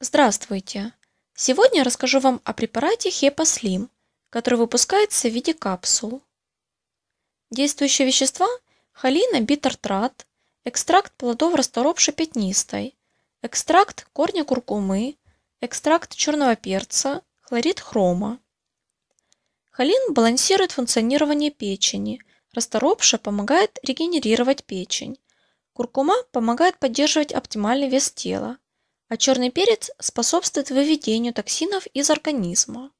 Здравствуйте! Сегодня я расскажу вам о препарате Хепаслим, который выпускается в виде капсул. Действующие вещества – холина биtarтрат, экстракт плодов расторопши пятнистой, экстракт корня куркумы, экстракт черного перца, хлорид хрома. Холин балансирует функционирование печени, расторопша помогает регенерировать печень, куркума помогает поддерживать оптимальный вес тела, а черный перец способствует выведению токсинов из организма.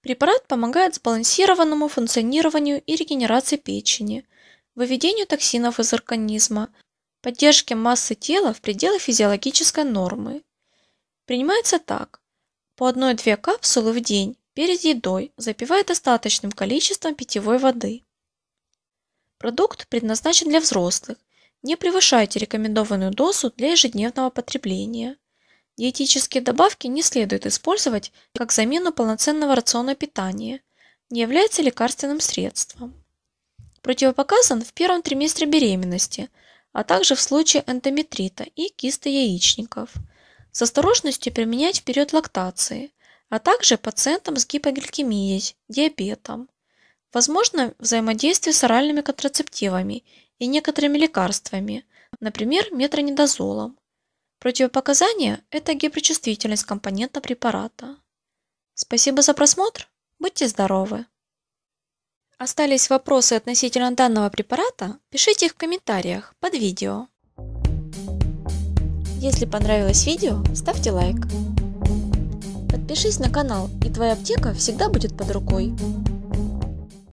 Препарат помогает сбалансированному функционированию и регенерации печени, выведению токсинов из организма, поддержке массы тела в пределах физиологической нормы. Принимается так. По 1-2 капсулы в день перед едой, запивая достаточным количеством питьевой воды. Продукт предназначен для взрослых не превышайте рекомендованную дозу для ежедневного потребления. Диетические добавки не следует использовать как замену полноценного рациона питания, не является лекарственным средством. Противопоказан в первом триместре беременности, а также в случае эндометрита и кисты яичников. С осторожностью применять в период лактации, а также пациентам с гипогликемией, диабетом. Возможно взаимодействие с оральными контрацептивами и некоторыми лекарствами, например, метронидозолом. Противопоказания – это гиперчувствительность компонента препарата. Спасибо за просмотр, будьте здоровы! Остались вопросы относительно данного препарата? Пишите их в комментариях под видео. Если понравилось видео, ставьте лайк. Подпишись на канал, и твоя аптека всегда будет под рукой.